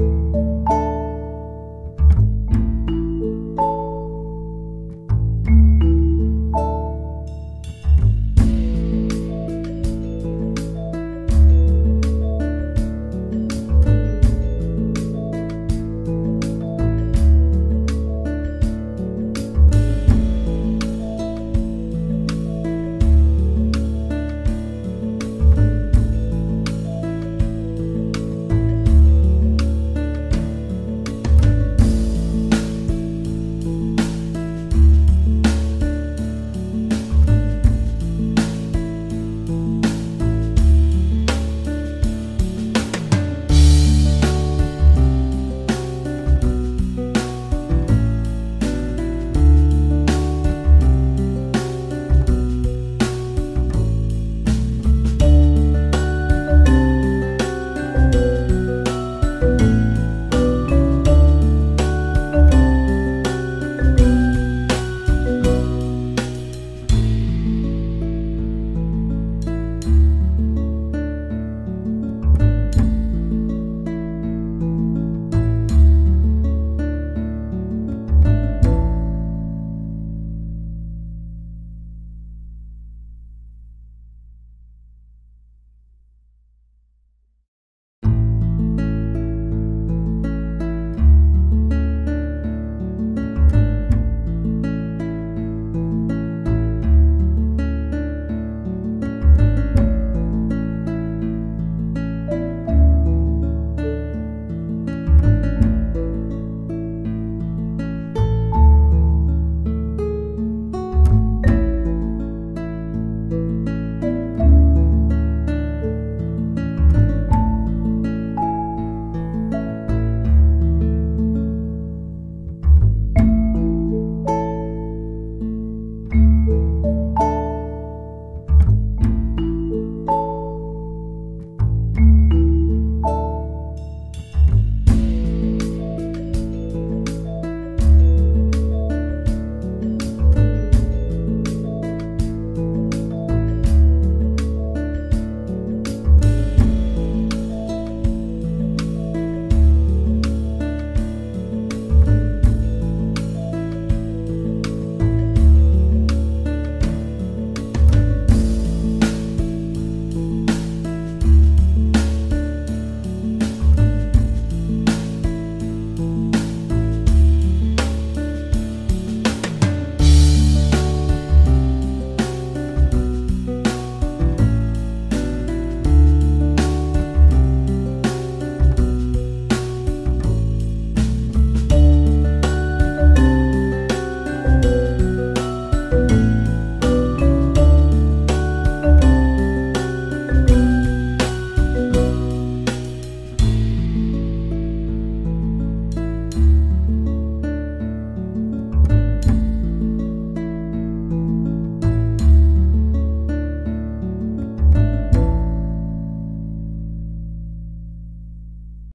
Música